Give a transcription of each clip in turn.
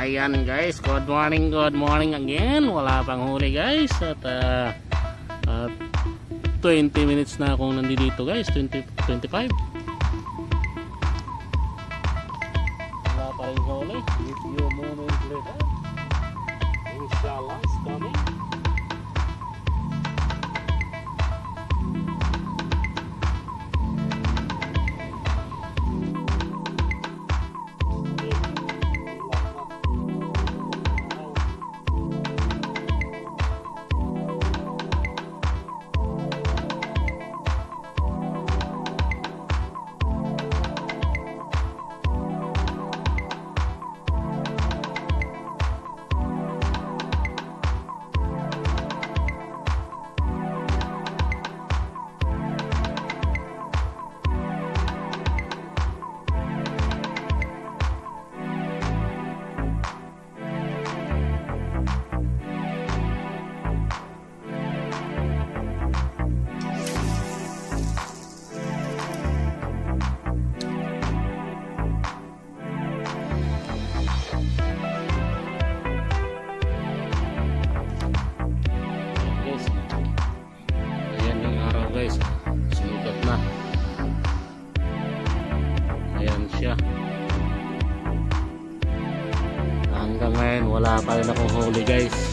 Ayan guys, good morning, good morning again. Wala pang huli guys. At uh, at 20 minutes na akong nandito guys. 20, 25. para na kong huli guys.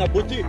на пути.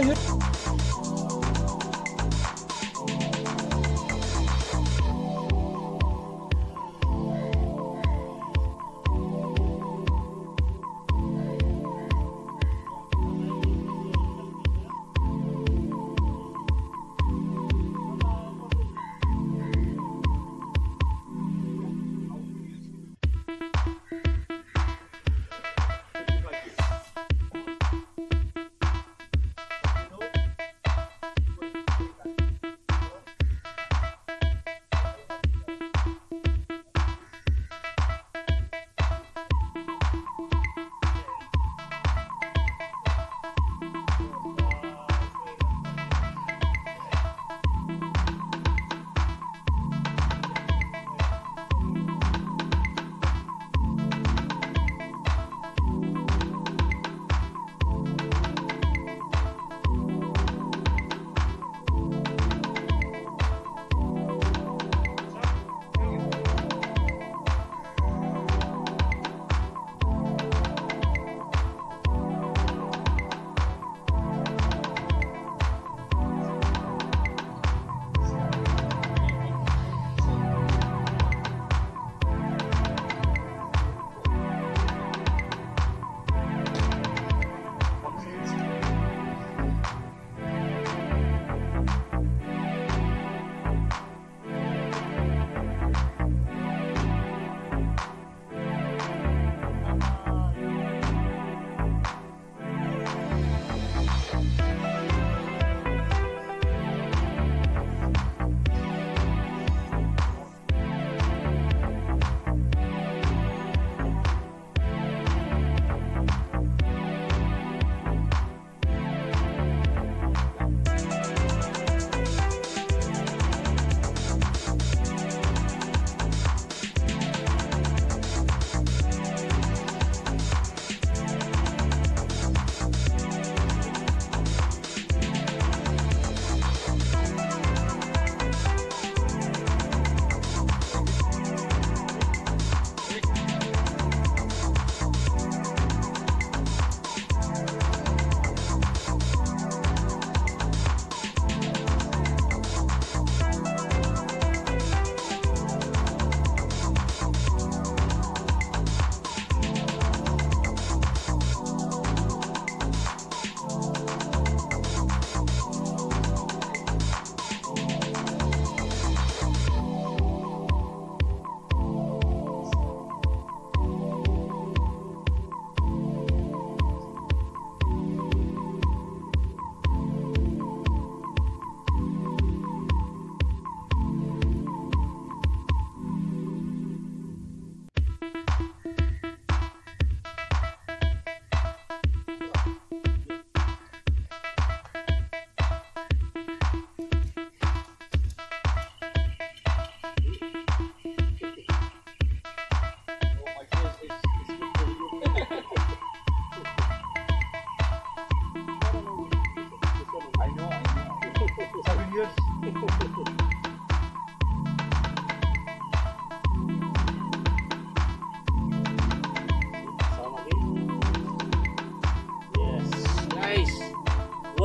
Hayır.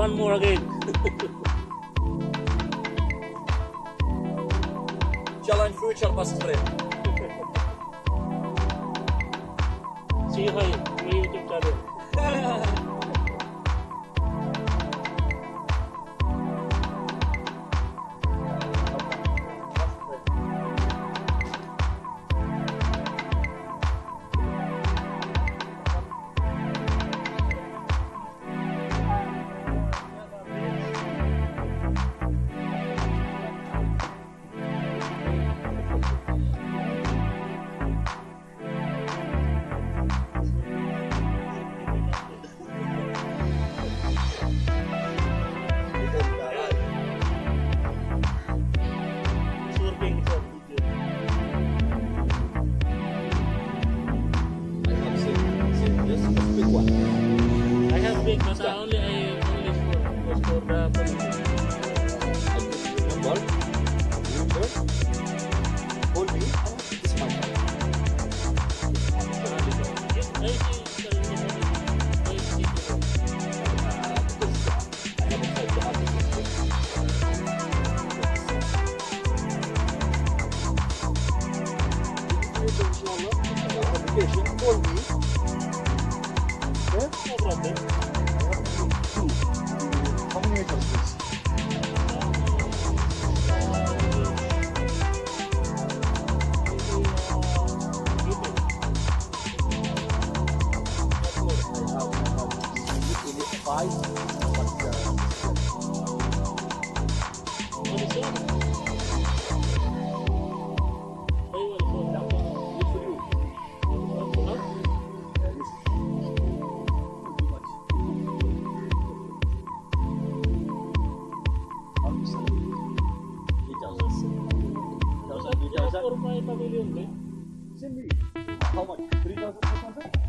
one more again. Challenge future, best. See you, honey. English, but 딱 1위인데. 샌비. How much? 3,000, 4,000?